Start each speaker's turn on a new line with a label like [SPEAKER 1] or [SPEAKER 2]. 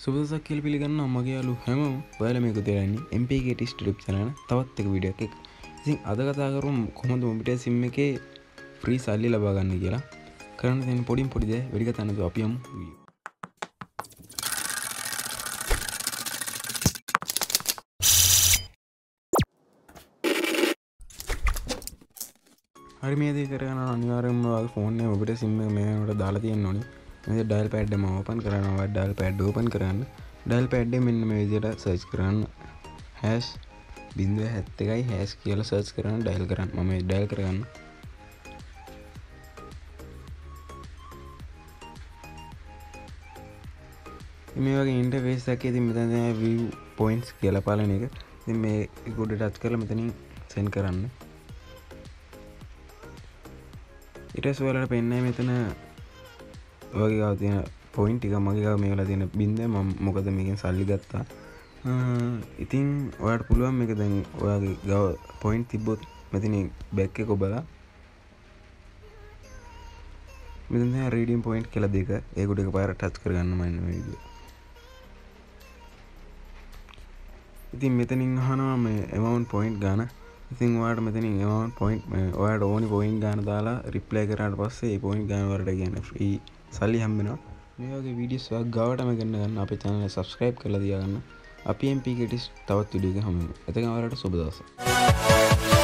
[SPEAKER 1] සුබදසක් කියල පිළිගන්න මගේ යාලු හැම ඔයාල මේක තෙරන්නේ MPගේ ටිස්ට ලිප් චනන තවත් එක විඩියක් එක. ඉතින් අද කතා කරුම් කොහොඳ මොබිට සිම්ම එකේ ෆ්‍රී සල්ලි ලබාගන්න කියලා. කරන්න දෙන පොඩින් පොඩිද වැඩික තනතු අපියම් හරි මේදී කරන අනිවාරම ෆෝර්න ඔබට සිම්ම මේට දාලා තියෙන් නොනි මෙ ඩයිල් පැඩ්ම ඕපන් කරනවා. ඩල් පැඩ් ඕපන් කරන්න. ඩල් පැඩ්ඩ මෙන්න මේ විදියට සර්ච් කරන්න. හැස් බින්දුව හැත්තකයි හැස් කියල සර්ච් කරන්න ඩයිල් කරන්න. මම ඩයිල් කරන්න මේ වගේ ඉන්ටර්ෆේස් දැක ති මෙතන වී පොයින්ස් කියල පාලන එක. මේ ගොඩ ටච් කරල මෙතනින් සෙන් කරන්න. ඉටස් වලට පෙන්න මෙතන වගේ ගව තියෙන පොයින්් ටික මගේ මේලා තියෙන බින්ද ම මොකද මේකින් සල්ලි ගත්තා. ඉතින් ඔයාට පුළුවන් එක දැන් ඔයාගේ ගව පොයින්් තිබ්බොත් මෙතින බැක්ක කොබලා මෙ රඩියම් පොයින්් කියල දෙක. ඒකුට එක පාර ටච් කරගන්න මන්න විද ඉතින් මෙතනින් හනවා මේ එමවන් පොයින්් ගාන. ඉතින් වාට මෙතනින් එමවන් පොයින්් ඔයාට ඕනි පොයින්් ගාන දාලා රිප්ලයි කරට පස්සේ පොයින්් ගානවරට ගැන ්‍රී සල්ලි හම්බෙනවා. මේගේ විඩිස්වක් ගවටම ගන්න ගන්න අප චනල සබස්ක්‍රයිබ් කල දියගන්න අපි එම්පිගෙටිස් තවත් විඩියක හම එතකවලට සුබදස